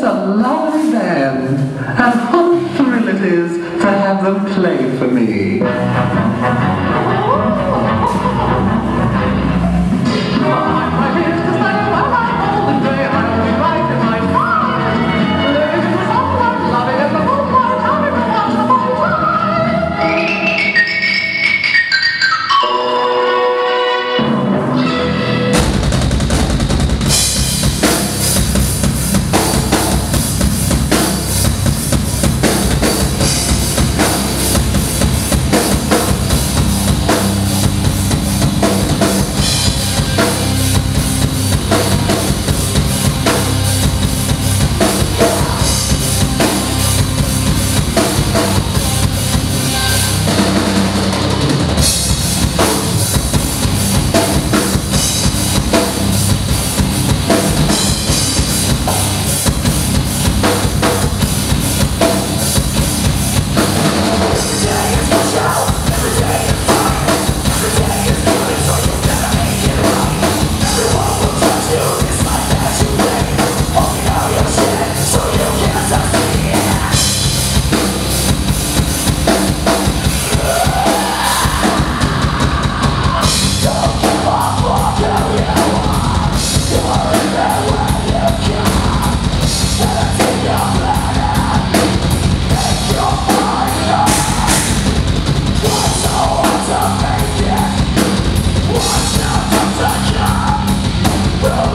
Yes, a lovely band. And what a thrill it is to have them play for me.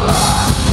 Over